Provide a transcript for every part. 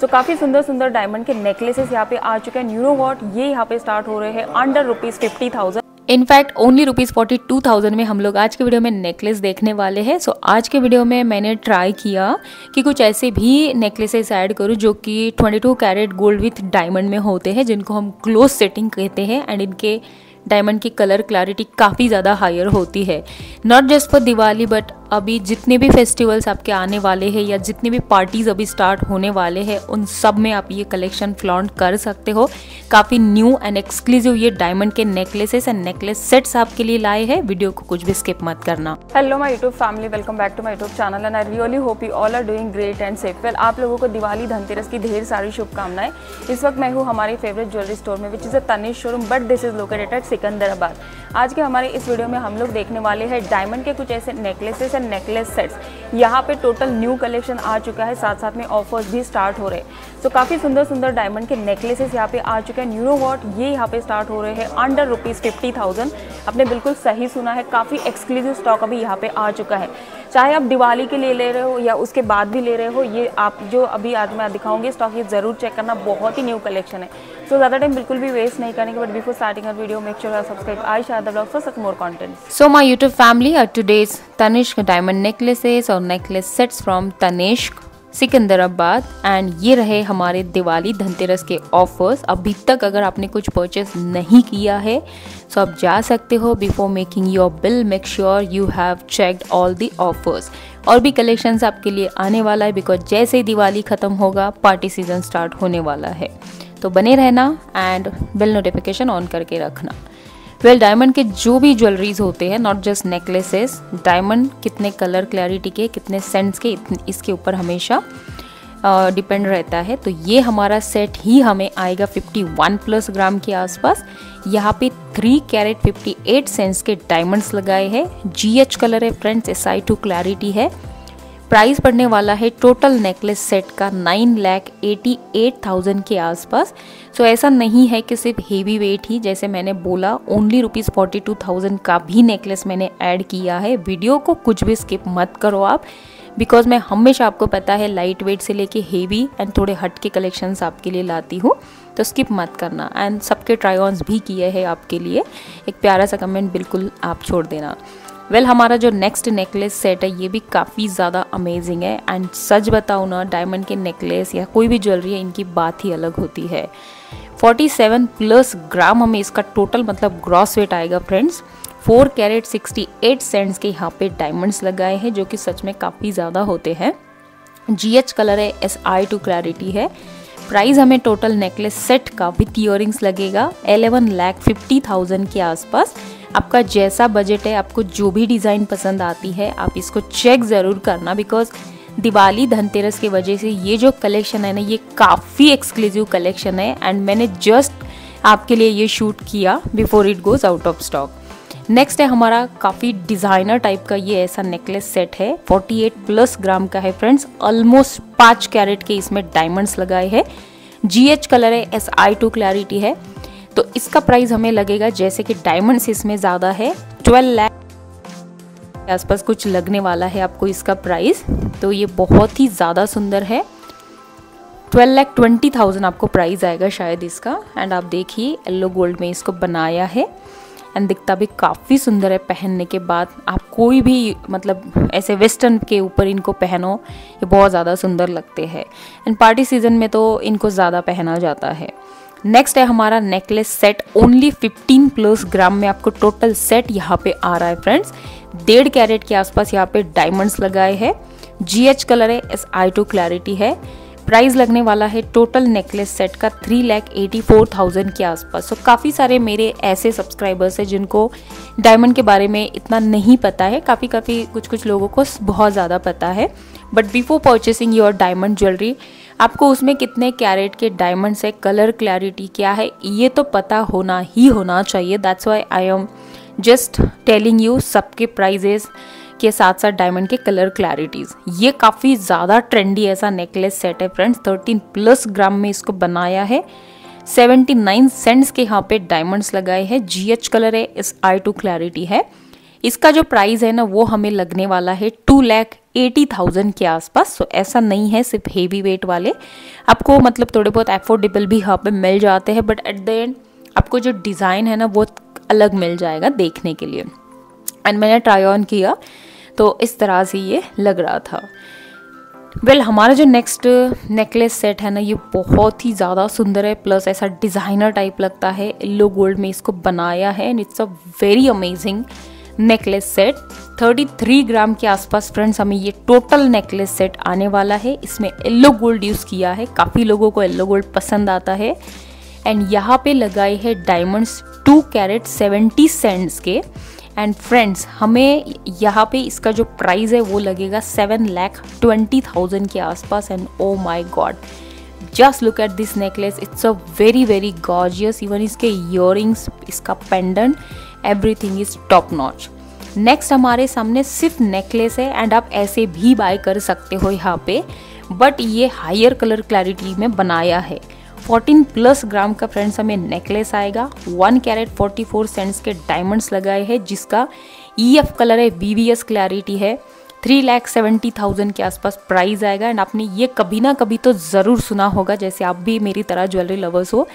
सो काफ़ी सुंदर सुंदर डायमंड के नेकलेसेस यहाँ पे आ चुके हैं। न्यू नो वॉट ये यहाँ पे स्टार्ट हो रहे हैं। Under rupees fifty thousand in fact only rupees forty two thousand में हम लोग आज के वीडियो में नेकलेस देखने वाले हैं। सो so, आज के वीडियो में मैंने ट्राई किया कि कुछ ऐसे भी नेकलेसेस ऐड करूँ जो कि 22 कैरेट गोल्ड विथ डायमंड में होते हैं जिनको हम क्लोज सेटिंग कहते हैं एंड इनके डायमंड की कलर क्लैरिटी काफ़ी ज़्यादा हायर होती है। Not just for Diwali but अभी जितने भी फेस्टिवल्स आपके आने वाले हैं या जितने भी पार्टीज़ अभी स्टार्ट होने वाले हैं, उन सब में आप ये कलेक्शन फ्लॉन्ट कर सकते हो। काफ़ी न्यू एंड एक्सक्लूसिव ये डायमंड के नेकलेसेस एंड नेकलेस सेट्स आपके लिए लाए हैं। वीडियो को कुछ भी स्किप मत करना। Hello my YouTube family welcome back to my YouTube channel and I really hope you all are doing great and safe well आप लोगों को दिवाली, धनतेरस की ढेर सारी शुभकामनाएँ। इस वक्त मैं हूँ हमारे फेवरेट ज्वेलरी स्टोर में which is a Tanishq showroom but this is located Secunderabad आज के हमारे इस वीडियो में हम लोग देखने वाले हैं डायमंड के कुछ ऐसे नेकलेसेस एंड नेकलेस सेट्स यहाँ पे टोटल न्यू कलेक्शन आ चुका है साथ साथ में ऑफर्स भी स्टार्ट हो रहे हैं। सो काफ़ी सुंदर सुंदर डायमंड के नेकलेसेस यहाँ पे आ चुके हैं। न्यू वॉट ये यहाँ पे स्टार्ट हो रहे हैं अंडर रुपीज़ फिफ्टी थाउज़ेंड आपने बिल्कुल सही सुना है काफ़ी एक्सक्लूसिव स्टॉक अभी यहाँ पे आ चुका है। चाहे आप दिवाली के लिए ले रहे हो या उसके बाद भी ले रहे हो ये आप जो अभी आज मैं दिखाऊँगी स्टॉक ये ज़रूर चेक करना बहुत ही न्यू कलेक्शन है। सो so, ज़्यादा टाइम बिल्कुल भी वेस्ट नहीं करेंगे but before starting our video make sure subscribe I Sharda blog for such more content so my YouTube family are today's Tanishq diamond necklaces और necklace sets from Tanishq Secunderabad and ये रहे हमारे दिवाली धनतेरस के offers अभी तक अगर आपने कुछ परचेस नहीं किया है सो आप जा सकते हो before making your bill make sure you have checked all the offers और भी कलेक्शंस आपके लिए आने वाला है बिकॉज़ जैसे ही दिवाली ख़त्म होगा पार्टी सीज़न स्टार्ट होने वाला है। तो बने रहना एंड बिल नोटिफिकेशन ऑन करके रखना। वेल well, डायमंड के जो भी ज्वेलरीज होते हैं नॉट जस्ट नेकलेसेस डायमंड कितने कलर क्लैरिटी के कितने सेंट्स के इसके ऊपर हमेशा डिपेंड uh, रहता है। तो ये हमारा सेट ही हमें आएगा 51 प्लस ग्राम के आसपास। यहाँ पे 3 कैरेट 58 सेंट्स के डायमंड्स लगाए हैं। जीएच कलर है friends S I two clarity है। प्राइस पड़ने वाला है टोटल नेकलेस सेट का nine lakh eighty eight thousand के आसपास। सो so, ऐसा नहीं है कि सिर्फ़ हेवी वेट ही जैसे मैंने बोला only rupees forty two thousand का भी नेकलेस मैंने ऐड किया है। वीडियो को कुछ भी स्किप मत करो आप बिकॉज़ मैं हमेशा आपको पता है लाइट वेट से लेके हेवी एंड थोड़े हट के कलेक्शंस आपके लिए लाती हूँ तो स्किप मत करना। एंड सबके ट्राई ऑन्स भी किए हैं आपके लिए। एक प्यारा सा कमेंट बिल्कुल आप छोड़ देना। वेल well, हमारा जो नेक्स्ट नेकलेस सेट है ये भी काफ़ी ज़्यादा अमेजिंग है। एंड सच बताऊँ ना डायमंड के नेकलेस या कोई भी ज्वेलरी है इनकी बात ही अलग होती है। 47 प्लस ग्राम हमें इसका टोटल मतलब ग्रॉस वेट आएगा फ्रेंड्स 4 कैरेट 68 सेंट्स के यहाँ पे डायमंड्स लगाए हैं जो कि सच में काफ़ी ज़्यादा होते हैं। जीएच कलर है एस आई टू क्लैरिटी है। प्राइस हमें टोटल नेकलेस सेट का विथ इयरिंग्स लगेगा 11 लाख फिफ्टी थाउज़ेंड के आसपास। आपका जैसा बजट है, आपको जो भी डिज़ाइन पसंद आती है, आप इसको चेक ज़रूर करना बिकॉज़ दिवाली धनतेरस की वजह से ये जो कलेक्शन है ना, ये काफ़ी एक्सक्लूसिव कलेक्शन है एंड मैंने जस्ट आपके लिए ये शूट किया before it goes out of stock next है हमारा काफ़ी डिज़ाइनर टाइप का ये ऐसा नेकलेस सेट है 48 प्लस ग्राम का है फ्रेंड्स ऑलमोस्ट पाँच कैरेट के इसमें डायमंड्स लगाए हैं। जीएच कलर है एस आई टू क्लैरिटी है। तो इसका प्राइस हमें लगेगा जैसे कि डायमंड्स इसमें ज़्यादा है ट्वेल्व लैख के आसपास कुछ लगने वाला है आपको इसका प्राइस। तो ये बहुत ही ज़्यादा सुंदर है। ट्वेल्व लैख ट्वेंटी थाउज़ेंड आपको प्राइस आएगा शायद इसका। एंड आप देखिए येल्लो गोल्ड में इसको बनाया है। एंड दिखता भी काफ़ी सुंदर है पहनने के बाद। आप कोई भी मतलब ऐसे वेस्टर्न के ऊपर इनको पहनो, ये बहुत ज़्यादा सुंदर लगते हैं। एंड पार्टी सीज़न में तो इनको ज़्यादा पहना जाता है। नेक्स्ट है हमारा necklace set only 15 plus gram में आपको टोटल सेट यहाँ पे आ रहा है फ्रेंड्स डेढ़ कैरेट के आसपास यहाँ पे डायमंड्स लगाए हैं. जीएच कलर है एस आई टू क्लैरिटी है. प्राइस लगने वाला है टोटल नेकलेस सेट का three lakh eighty four thousand के आसपास. सो so, काफ़ी सारे मेरे ऐसे सब्सक्राइबर्स हैं जिनको डायमंड के बारे में इतना नहीं पता है. काफ़ी काफ़ी कुछ कुछ लोगों को बहुत ज़्यादा पता है. But before purchasing your diamond jewellery आपको उसमें कितने कैरेट के डायमंड्स है कलर क्लैरिटी क्या है, ये तो पता होना ही होना चाहिए। That's why I am just telling you सबके प्राइजेस के साथ साथ डायमंड के कलर क्लैरिटीज़ ये काफ़ी ज़्यादा ट्रेंडी ऐसा नेकलेस सेट है फ्रेंड्स 13 प्लस ग्राम में इसको बनाया है। 79 सेंट्स के यहाँ पे डायमंड्स लगाए हैं। जीएच कलर है, इस आई टू क्लैरिटी है। इसका जो प्राइस है ना वो हमें लगने वाला है टू लैख एटी थाउज़ेंड के आसपास। सो ऐसा नहीं है सिर्फ़ हेवी वेट वाले। आपको मतलब थोड़े बहुत एफोर्डेबल भी यहाँ पे मिल जाते हैं बट एट द एंड आपको जो डिज़ाइन है ना वो अलग मिल जाएगा देखने के लिए। एंड मैंने ट्राई ऑन किया तो इस तरह से ये लग रहा था। वेल well, हमारा जो नेक्स्ट नेकलेस सेट है ना ये बहुत ही ज़्यादा सुंदर है प्लस ऐसा डिज़ाइनर टाइप लगता है। येलो गोल्ड में इसको बनाया है and it's a very amazing necklace set 33 gram के आसपास फ्रेंड्स हमें ये टोटल नेकलेस सेट आने वाला है। इसमें येल्लो गोल्ड यूज़ किया है। काफ़ी लोगों को येल्लो गोल्ड पसंद आता है। एंड यहाँ पे लगाए है diamonds two carat seventy cents के। एंड फ्रेंड्स हमें यहाँ पे इसका जो प्राइस है वो लगेगा सेवन लैख ट्वेंटी थाउज़ेंड के आसपास। And oh my god just look at this necklace it's a very very gorgeous even इसके इयर इसका pendant everything is top notch next हमारे सामने सिर्फ़ नेकलेस है एंड आप ऐसे भी बाय कर सकते हो यहाँ पे बट ये हायर कलर क्लैरिटी में बनाया है। 14 प्लस ग्राम का फ्रेंड्स हमें नेकलेस आएगा। 1 कैरेट 44 सेंट्स के डायमंड्स लगाए हैं, जिसका ई एफ़ कलर है वी वी एस क्लैरिटी है। थ्री लैख सेवेंटी थाउज़ेंड के आसपास प्राइस आएगा। एंड आपने ये कभी ना कभी तो ज़रूर सुना होगा, जैसे आप भी मेरी तरह ज्वेलरी लवर्स हो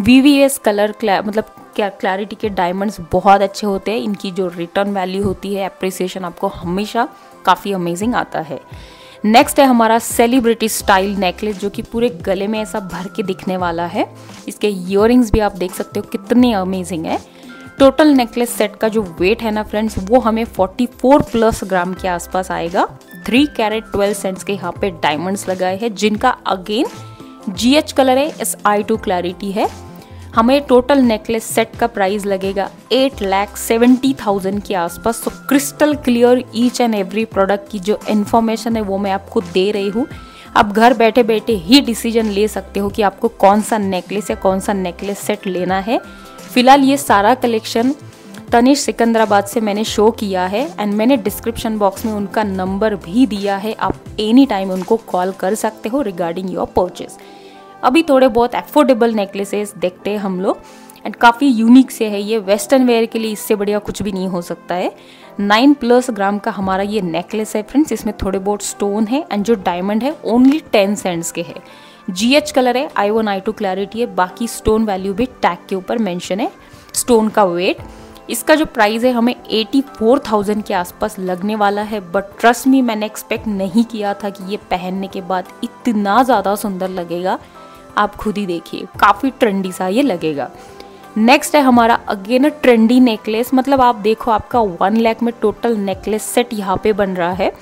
वी वी एस कलर मतलब क्या क्लैरिटी के डायमंड्स बहुत अच्छे होते हैं। इनकी जो रिटर्न वैल्यू होती है अप्रिसिएशन आपको हमेशा काफ़ी अमेजिंग आता है। नेक्स्ट है हमारा सेलिब्रिटी स्टाइल नेकलेस जो कि पूरे गले में ऐसा भर के दिखने वाला है। इसके इयर भी आप देख सकते हो, कितने अमेजिंग है। टोटल नेकलेस सेट का जो वेट है ना फ्रेंड्स वो हमें 44 प्लस ग्राम के आसपास आएगा। थ्री कैरेट 12 सेंट्स के यहाँ पे डायमंड्स लगाए हैं, जिनका अगेन जीएच कलर है एस आई टू क्लैरिटी है। हमें टोटल नेकलेस सेट का प्राइस लगेगा एट लैख सेवेंटी थाउज़ेंड के आसपास। तो crystal clear each and every product की जो इन्फॉर्मेशन है, वो मैं आपको दे रही हूँ। आप घर बैठे बैठे ही डिसीज़न ले सकते हो कि आपको कौन सा नेकलेस या कौन सा नेकलेस सेट लेना है। फ़िलहाल ये सारा कलेक्शन तनिष सिकंदराबाद से मैंने शो किया है एंड मैंने डिस्क्रिप्शन बॉक्स में उनका नंबर भी दिया है। आप एनी टाइम उनको कॉल कर सकते हो रिगार्डिंग योर परचेज़ अभी थोड़े बहुत एफोर्डेबल नेकलेसेस देखते हैं हम लोग। एंड काफ़ी यूनिक से है ये। वेस्टर्न वेयर के लिए इससे बढ़िया कुछ भी नहीं हो सकता है। नाइन प्लस ग्राम का हमारा ये नेकलेस है फ्रेंड्स इसमें थोड़े बहुत स्टोन है एंड जो डायमंड है ओनली टेन सेंट्स के है। जीएच कलर है I one I two clarity है, बाकी स्टोन वैल्यू भी टैग के ऊपर मेंशन है स्टोन का वेट इसका जो प्राइस है, हमें एटी फोर थाउज़ेंड के आसपास लगने वाला है बट ट्रस्ट मी मैंने एक्सपेक्ट नहीं किया था कि ये पहनने के बाद इतना ज़्यादा सुंदर लगेगा। आप खुद ही देखिए, काफ़ी ट्रेंडी सा ये लगेगा। नेक्स्ट है हमारा अगेन ट्रेंडी नेकलेस मतलब आप देखो आपका वन लैख में टोटल नेकलेस सेट यहाँ पे बन रहा है।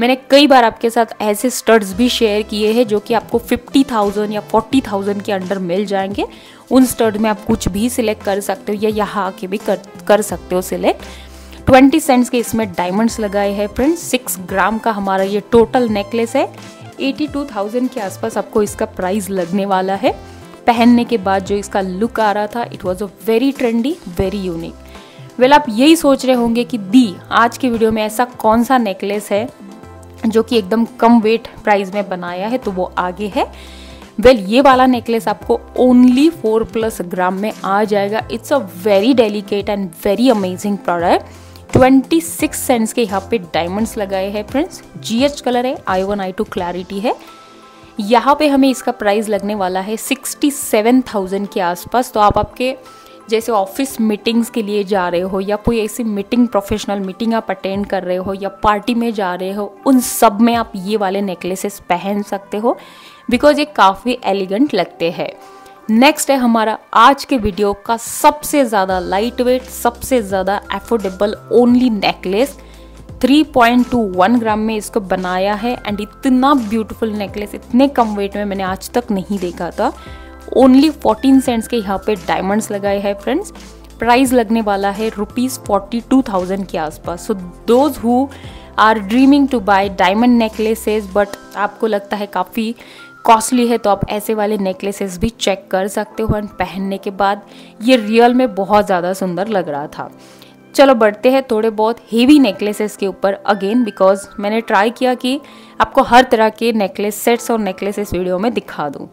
मैंने कई बार आपके साथ ऐसे स्टड्स भी शेयर किए हैं जो कि आपको फिफ्टी थाउज़ेंड या फोर्टी थाउज़ेंड के अंडर मिल जाएँगे। उन स्टड में आप कुछ भी सिलेक्ट कर सकते हो या यहाँ आके भी कर कर सकते हो सिलेक्ट ट्वेंटी सेंट्स के इसमें डायमंड्स लगाए हैं फ्रेंड्स सिक्स ग्राम का हमारा ये टोटल नेकलेस है। 82,000 के आसपास आपको इसका प्राइस लगने वाला है। पहनने के बाद जो इसका लुक आ रहा था it was a very trendy very unique well आप यही सोच रहे होंगे कि दी आज के वीडियो में ऐसा कौन सा नेकलेस है? जो कि एकदम कम वेट प्राइस में बनाया है तो वो आगे है। वेल well, ये वाला नेकलेस आपको ओनली फोर प्लस ग्राम में आ जाएगा। It's a very delicate and very amazing product 26 cents के यहाँ पे डायमंड्स लगाए हैं फ्रेंड्स जीएच कलर है I one I two clarity है। यहाँ पे हमें इसका प्राइस लगने वाला है 67,000 के आसपास। तो आप आपके जैसे ऑफ़िस मीटिंग्स के लिए जा रहे हो या कोई ऐसी मीटिंग प्रोफेशनल मीटिंग आप अटेंड कर रहे हो या पार्टी में जा रहे हो, उन सब में आप ये वाले नेकलेसेस पहन सकते हो बिकॉज़ ये काफ़ी एलिगेंट लगते हैं। नेक्स्ट है हमारा आज के वीडियो का सबसे ज़्यादा लाइट वेट सबसे ज़्यादा एफोर्डेबल ओनली नेकलेस 3.21 ग्राम में इसको बनाया है एंड इतना ब्यूटीफुल नेकलेस इतने कम वेट में मैंने आज तक नहीं देखा था। ओनली 14 सेंट्स के यहाँ पे डायमंड्स लगाए हैं फ्रेंड्स प्राइस लगने वाला है रुपीज़ फोर्टी टू थाउज़ेंड के आसपास. So those who are dreaming to buy diamond necklaces but आपको लगता है काफ़ी कॉस्टली है तो आप ऐसे वाले नेकलेसेस भी चेक कर सकते हो एंड पहनने के बाद. ये रियल में बहुत ज़्यादा सुंदर लग रहा था. चलो बढ़ते हैं थोड़े बहुत हेवी नेकलेसेस के ऊपर अगेन बिकॉज़ मैंने ट्राई किया कि आपको हर तरह के नेकलेस सेट्स और नेकलेसेस वीडियो में दिखा दूँ.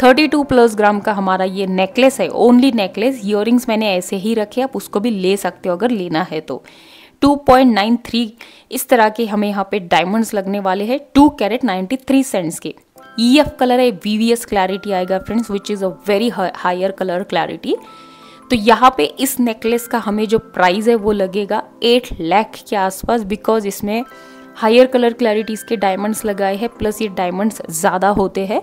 32 प्लस ग्राम का हमारा ये नेकलेस है ओनली नेकलेस इयर मैंने ऐसे ही रखे, आप उसको भी ले सकते हो अगर लेना है तो। 2.93 इस तरह के हमें यहाँ पे डायमंड्स लगने वाले हैं, टू कैरेट 93 सेंट्स के। ई एफ़ कलर है वी वी एस क्लैरिटी आएगा friends which is a very higher colour clarity तो यहाँ पे इस नेकलेस का हमें जो प्राइस है वो लगेगा एट लैख के आसपास बिकॉज़ इसमें हायर कलर क्लैरिटीज़ के डायमंड्स लगाए हैं प्लस ये डायमंड्स ज़्यादा होते हैं।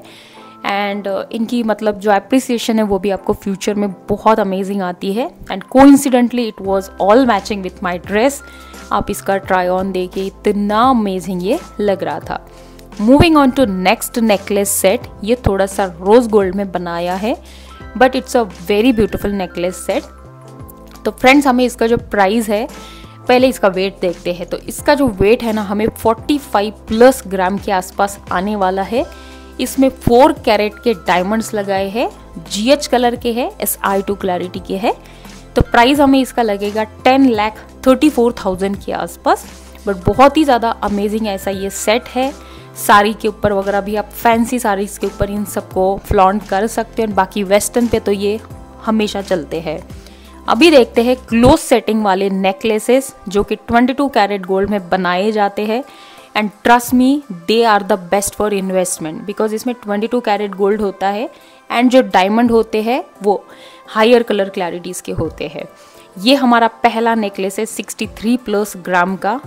एंड uh, इनकी मतलब जो एप्रिसिएशन है वो भी आपको फ्यूचर में बहुत अमेजिंग आती है. एंड को incidentally it was all matching with my dress आप इसका ट्राई ऑन देखे इतना अमेजिंग ये लग रहा था. Moving on to next necklace set ये थोड़ा सा रोज गोल्ड में बनाया है but it's a very beautiful necklace set तो फ्रेंड्स हमें इसका जो प्राइस है पहले इसका वेट देखते हैं. तो इसका जो वेट है ना हमें 45 प्लस ग्राम के आसपास आने वाला है. इसमें फोर कैरेट के डायमंड्स लगाए हैं जीएच कलर के हैं एस आई टू क्लैरिटी के हैं। तो प्राइस हमें इसका लगेगा ten lakh thirty four thousand के आसपास। बट बहुत ही ज़्यादा अमेजिंग ऐसा ये सेट है। साड़ी के ऊपर वगैरह भी आप फैंसी साड़ीज के ऊपर इन सबको फ्लॉन्ट कर सकते हैं। बाकी वेस्टर्न पे तो ये हमेशा चलते हैं। अभी देखते हैं क्लोज सेटिंग वाले नेकलेसेस जो कि 22 कैरेट गोल्ड में बनाए जाते हैं। And trust me they are the best for investment because इसमें 22 कैरेट गोल्ड होता है एंड जो डायमंड होते हैं, वो हायर कलर क्लैरिटीज़ के होते हैं. ये हमारा पहला नेकलेस है 63 प्लस ग्राम का.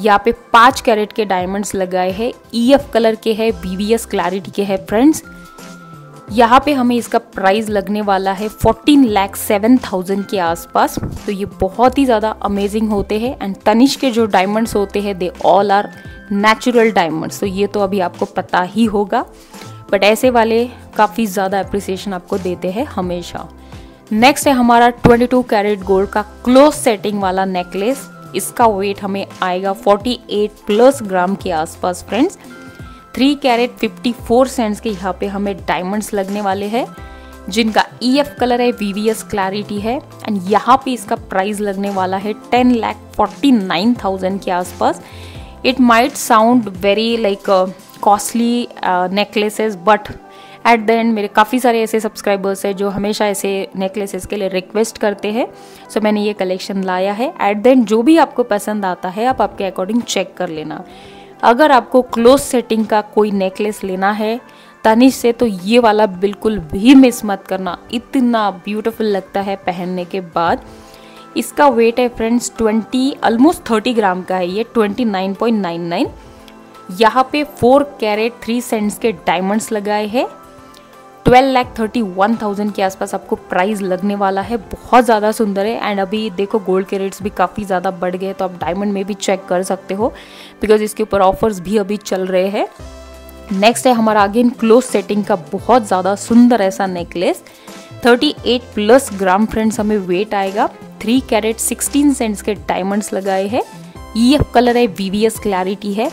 यहाँ पे पाँच कैरेट के डायमंड्स लगाए हैं ई एफ़ कलर के है बी वी एस क्लैरिटी के है फ्रेंड्स यहाँ पे हमें इसका प्राइस लगने वाला है फोर्टीन लैख सेवन थाउज़ेंड के आसपास। तो ये बहुत ही ज़्यादा अमेजिंग होते हैं एंड तनिष के जो डायमंड्स होते हैं they all are natural diamonds तो ये तो अभी आपको पता ही होगा। बट ऐसे वाले काफ़ी ज़्यादा अप्रिसिएशन आपको देते हैं हमेशा। नेक्स्ट है हमारा 22 कैरेट गोल्ड का क्लोज सेटिंग वाला नेकलेस इसका वेट हमें आएगा 48 प्लस ग्राम के आसपास फ्रेंड्स थ्री कैरेट 54 सेंट्स के यहाँ पे हमें डायमंड्स लगने वाले हैं जिनका ई एफ़ कलर है वी वी एस क्लैरिटी है एंड यहाँ पे इसका प्राइस लगने वाला है ten lakh forty nine thousand के आसपास. It might sound very like costly necklaces but at the end मेरे काफ़ी सारे ऐसे सब्सक्राइबर्स हैं जो हमेशा ऐसे नेकलेसेस के लिए रिक्वेस्ट करते हैं. सो so, मैंने ये कलेक्शन लाया है. एट द एंड जो भी आपको पसंद आता है आप आपके अकॉर्डिंग चेक कर लेना. अगर आपको क्लोज सेटिंग का कोई नेकलेस लेना है तनिश से तो ये वाला बिल्कुल भी मिस मत करना। इतना ब्यूटीफुल लगता है पहनने के बाद। इसका वेट है फ्रेंड्स 20 ऑलमोस्ट 30 ग्राम का है ये 29.99 यहाँ पे 4 कैरेट 3 सेंट्स के डायमंड्स लगाए हैं। Twelve lakh thirty one thousand के आसपास आपको प्राइस लगने वाला है। बहुत ज़्यादा सुंदर है एंड अभी देखो गोल्ड के रेट्स भी काफ़ी ज़्यादा बढ़ गए तो आप डायमंड में भी चेक कर सकते हो बिकॉज़ इसके ऊपर ऑफर्स भी अभी चल रहे हैं। नेक्स्ट है हमारा अगेन क्लोज सेटिंग का बहुत ज़्यादा सुंदर ऐसा नेकलेस 38 प्लस ग्राम फ्रेंड्स हमें वेट आएगा। थ्री कैरेट 16 सेंट्स के डायमंड्स लगाए हैं। ये कलर है वीवीएस क्लैरिटी है।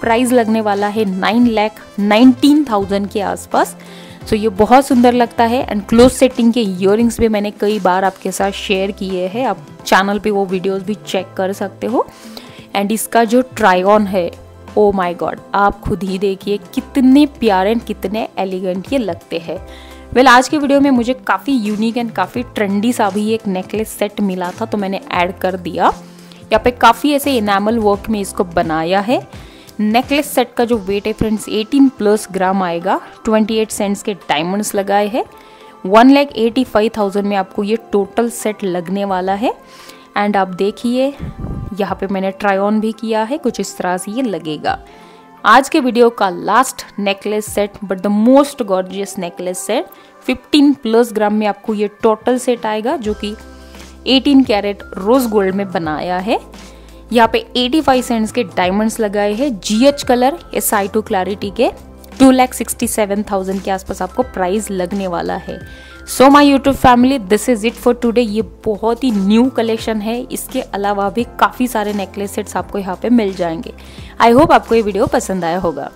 प्राइस लगने वाला है नाइन लैख नाइनटीन थाउज़ेंड के आसपास। सो so, ये बहुत सुंदर लगता है एंड क्लोज सेटिंग के इयर भी मैंने कई बार आपके साथ शेयर किए हैं। आप चैनल पे वो वीडियोस भी चेक कर सकते हो। एंड इसका जो ट्राई ऑन है ओ माई गॉड आप खुद ही देखिए कितने प्यारे एंड कितने एलिगेंट ये लगते हैं। वेल well, आज के वीडियो में मुझे काफ़ी यूनिक एंड काफ़ी ट्रेंडी सा भी एक नेकलेस सेट मिला था तो मैंने ऐड कर दिया। यहाँ पे काफ़ी ऐसे इनामल वर्क में इसको बनाया है। नेकलेस सेट का जो वेट है फ्रेंड्स 18 प्लस ग्राम आएगा। 28 सेंट्स के डायमंड्स लगाए हैं। One lakh eighty five thousand में आपको ये टोटल सेट लगने वाला है। एंड आप देखिए, यहाँ पे मैंने ट्राई ऑन भी किया है, कुछ इस तरह से ये लगेगा। आज के वीडियो का last necklace set but the most gorgeous necklace set 15 plus gram में आपको ये टोटल सेट आएगा, जो कि 18 कैरेट रोज गोल्ड में बनाया है। यहाँ पे 85 सेंट्स के डायमंड्स लगाए हैं। GH colour S I two clarity के two lakh sixty seven thousand के आसपास आपको प्राइस लगने वाला है। So my YouTube family this is it for today ये बहुत ही न्यू कलेक्शन है। इसके अलावा भी काफ़ी सारे नेकलेस सेट्स आपको यहाँ पे मिल जाएँगे। आई होप आपको ये वीडियो पसंद आया होगा।